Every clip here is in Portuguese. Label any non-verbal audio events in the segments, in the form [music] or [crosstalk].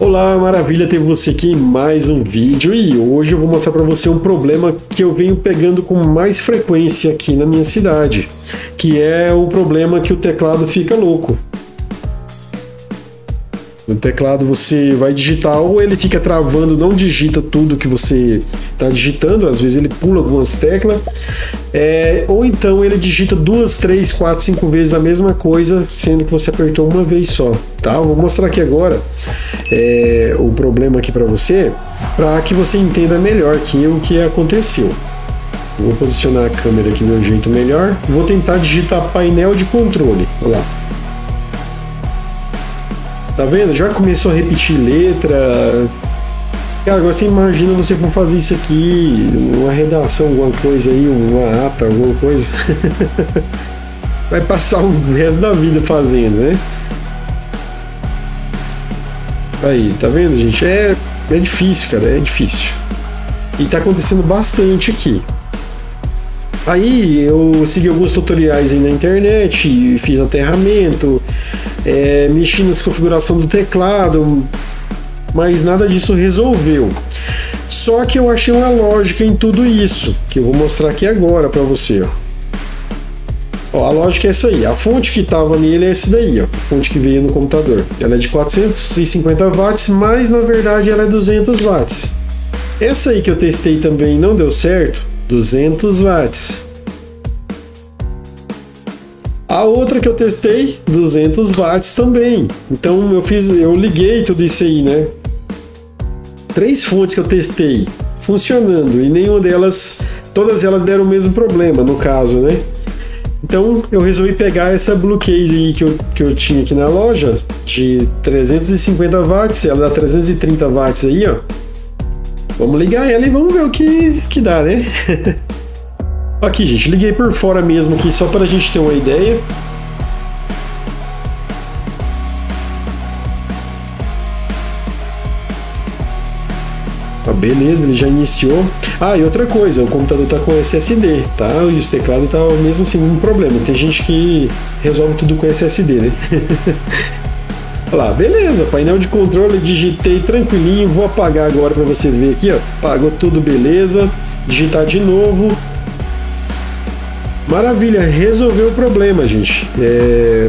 Olá, maravilha ter você aqui em mais um vídeo e hoje eu vou mostrar para você um problema que eu venho pegando com mais frequência aqui na minha cidade, que é o problema que o teclado fica louco. No teclado você vai digitar ou ele fica travando, não digita tudo que você está digitando, às vezes ele pula algumas teclas, é, ou então ele digita duas, três, quatro, cinco vezes a mesma coisa, sendo que você apertou uma vez só. Tá? Vou mostrar aqui agora é, o problema aqui para você, para que você entenda melhor que o que aconteceu. Vou posicionar a câmera aqui do jeito melhor. Vou tentar digitar painel de controle. Olha lá. Tá vendo? Já começou a repetir letra. Cara, agora você imagina você for fazer isso aqui, uma redação, alguma coisa aí, uma ata, alguma coisa. [laughs] Vai passar o resto da vida fazendo, né? Aí, tá vendo, gente? É, é difícil, cara, é difícil. E tá acontecendo bastante aqui. Aí eu segui alguns tutoriais aí na internet, fiz aterramento, é, mexi nas configuração do teclado, mas nada disso resolveu. Só que eu achei uma lógica em tudo isso, que eu vou mostrar aqui agora para você. Ó, a lógica é essa aí. A fonte que estava nele é essa daí, ó, a fonte que veio no computador. Ela é de 450 watts, mas na verdade ela é 200 watts. Essa aí que eu testei também não deu certo, 200 watts. A outra que eu testei, 200 watts também. Então eu fiz, eu liguei tudo isso aí, né? Três fontes que eu testei funcionando e nenhuma delas, todas elas deram o mesmo problema no caso, né? Então eu resolvi pegar essa Blue Case aí que eu, que eu tinha aqui na loja de 350 watts, ela dá 330 watts aí, ó. Vamos ligar ela e vamos ver o que, que dá, né? [laughs] Aqui, gente, liguei por fora mesmo aqui, só para a gente ter uma ideia. Ah, beleza, ele já iniciou. Ah, e outra coisa, o computador está com SSD, tá? E os teclados tá mesmo assim um problema. Tem gente que resolve tudo com SSD, né? [laughs] Olha lá, beleza, painel de controle, digitei tranquilinho, vou apagar agora para você ver aqui, ó. Apagou tudo, beleza. Digitar de novo, Maravilha, resolveu o problema, gente. É...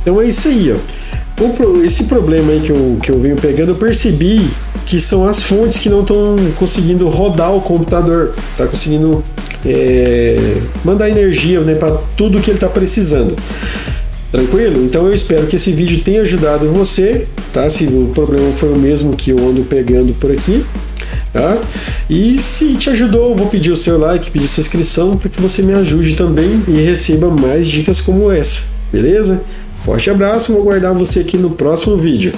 Então é isso aí, ó. Esse problema aí que eu, que eu venho pegando, eu percebi que são as fontes que não estão conseguindo rodar o computador, tá conseguindo é, mandar energia né, para tudo que ele está precisando. Tranquilo? Então eu espero que esse vídeo tenha ajudado você, tá? Se o problema foi o mesmo que eu ando pegando por aqui. Tá? E se te ajudou, vou pedir o seu like, pedir sua inscrição para que você me ajude também e receba mais dicas como essa, beleza? Forte abraço, vou guardar você aqui no próximo vídeo.